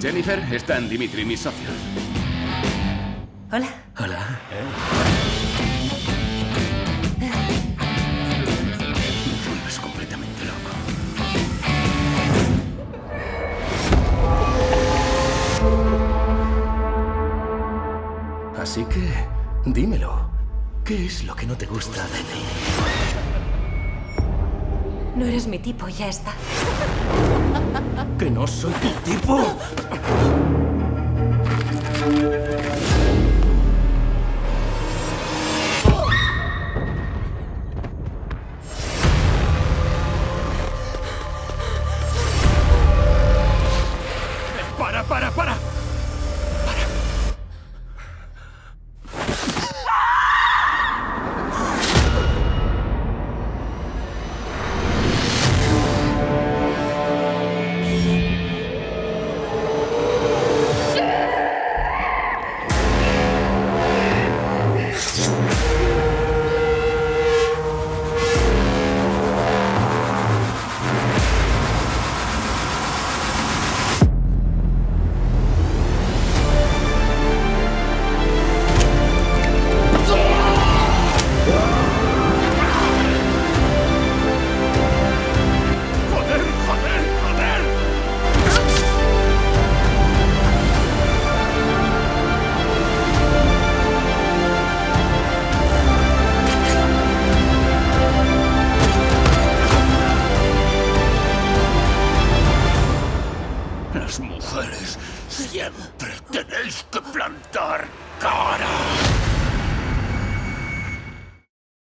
Jennifer, están Dimitri, mi socio. Hola. Hola. Me vuelves completamente loco. Así que, dímelo. ¿Qué es lo que no te gusta de mí? No eres mi tipo, ya está. ¿Que no soy tu tipo? Siempre tenéis que plantar cara.